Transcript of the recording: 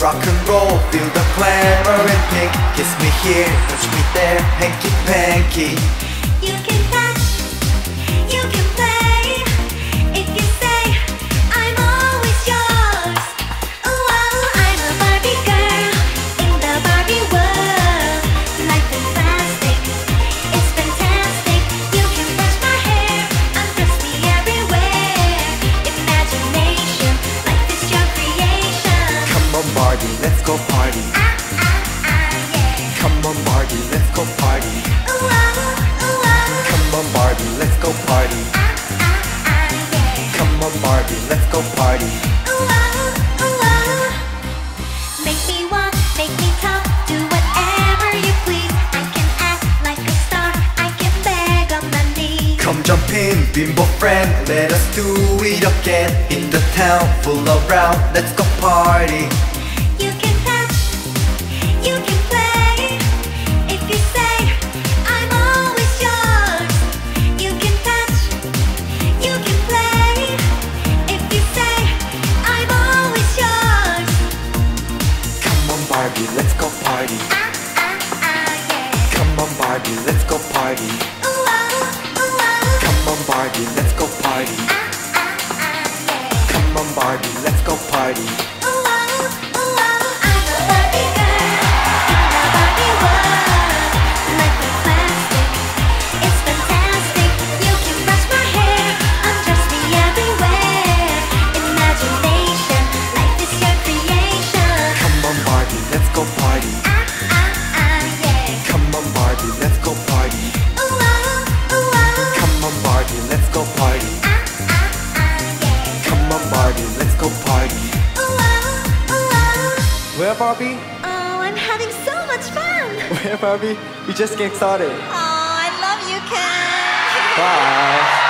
rock and roll, feel the clamoring pink Kiss me here, touch me there, hanky panky team, bimbo friend Let us do it again In the town, full around Let's go party. You can touch, you can play. If you say, I'm always yours You can touch, you can play. If you say, I'm always yours. Come on Barbie, let's go party. Uh, uh, uh, yeah. Come on Barbie, let's go party. Let's go party. Where, Barbie? Oh, I'm having so much fun. Where, Barbie? We just get started. Oh, I love you, Ken. Bye.